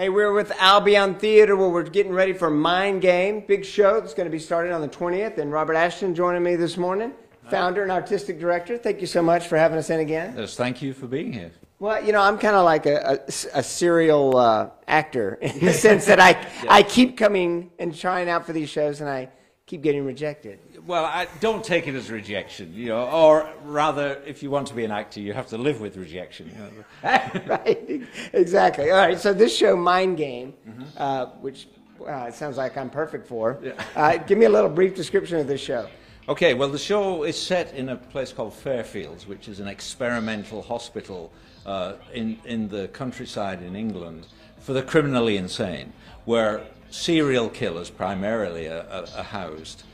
Hey, we're with Albion Theater where we're getting ready for Mindgame, big show that's going to be starting on the 20th. And Robert Ashton joining me this morning, founder and artistic director. Thank you so much for having us in again. Yes, thank you for being here. Well, you know, I'm kind of like a, a, a serial uh, actor in the sense that I, I keep coming and trying out for these shows and I keep getting rejected. Well, I don't take it as rejection, you know, or rather, if you want to be an actor, you have to live with rejection. Right, exactly. All right, so this show, Mindgame, uh, which uh, it sounds like I'm perfect for. Uh, give me a little brief description of this show. Okay, well, the show is set in a place called Fairfields, which is an experimental hospital uh, in, in the countryside in England for the criminally insane, where serial killers primarily are, are, are housed.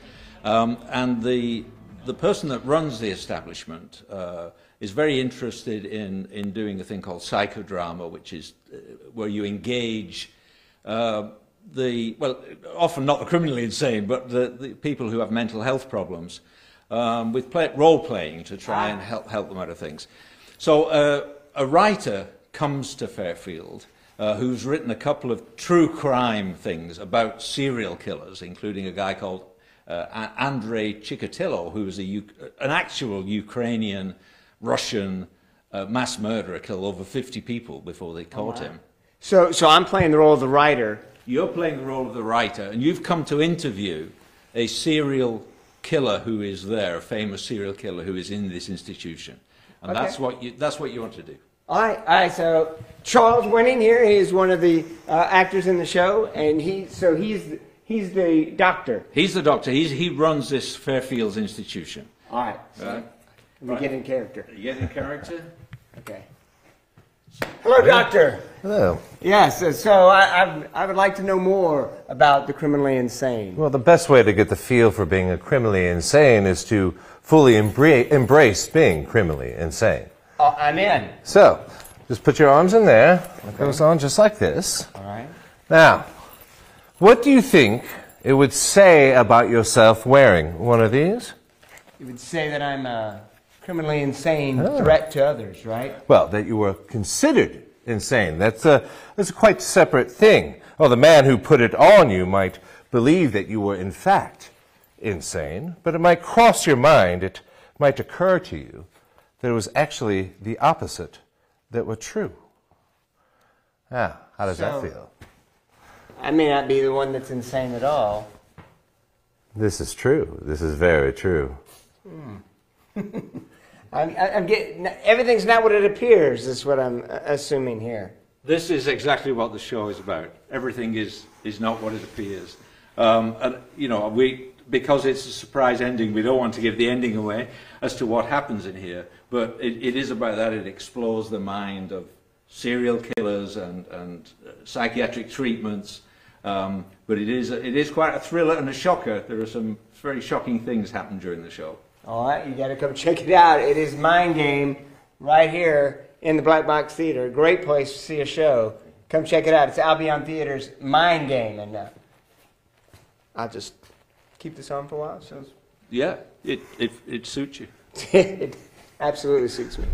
Um, and the, the person that runs the establishment uh, is very interested in, in doing a thing called psychodrama, which is uh, where you engage uh, the, well, often not the criminally insane, but the, the people who have mental health problems um, with play, role playing to try and help, help them out of things. So uh, a writer comes to Fairfield uh, who's written a couple of true crime things about serial killers, including a guy called uh, Andrei Chikatilo, who was an actual Ukrainian, Russian uh, mass murderer, killed over 50 people before they caught oh, wow. him. So, so I'm playing the role of the writer. You're playing the role of the writer, and you've come to interview a serial killer who is there, a famous serial killer who is in this institution. And okay. that's, what you, that's what you want to do. All right, all right. So Charles Winning here, he is one of the uh, actors in the show, and he so he's he's the doctor. He's the doctor. He's, he runs this Fairfields institution. All right. So right. We right. get in character. You get in character. okay. Hello, doctor. Hello. Yes. So I, I, I would like to know more about the criminally insane. Well, the best way to get the feel for being a criminally insane is to fully embra- embrace being criminally insane. Oh, I'm in. So, just put your arms in there. It goes on just like this. All right. Now, what do you think it would say about yourself wearing one of these? It would say that I'm a criminally insane oh. threat to others, right? Well, that you were considered insane. That's a, that's a quite separate thing. Well, the man who put it on you might believe that you were in fact insane, but it might cross your mind, it might occur to you that it was actually the opposite that were true. Yeah, how does so, that feel? I may not be the one that's insane at all. This is true. This is very true. Hmm. I'm, I'm getting, everything's not what it appears, is what I'm assuming here. This is exactly what the show is about. Everything is, is not what it appears. Um, and, you know, we, because it's a surprise ending, we don't want to give the ending away as to what happens in here. But it, it is about that. It explores the mind of serial killers and, and uh, psychiatric treatments. Um, but it is, it is quite a thriller and a shocker. There are some very shocking things happen during the show. All right, you got to come check it out. It is Mindgame right here in the Black Box Theater. Great place to see a show. Come check it out. It's Albion Theater's Mindgame. And I'll just keep this on for a while. So yeah, it, it, it suits you. it absolutely suits me.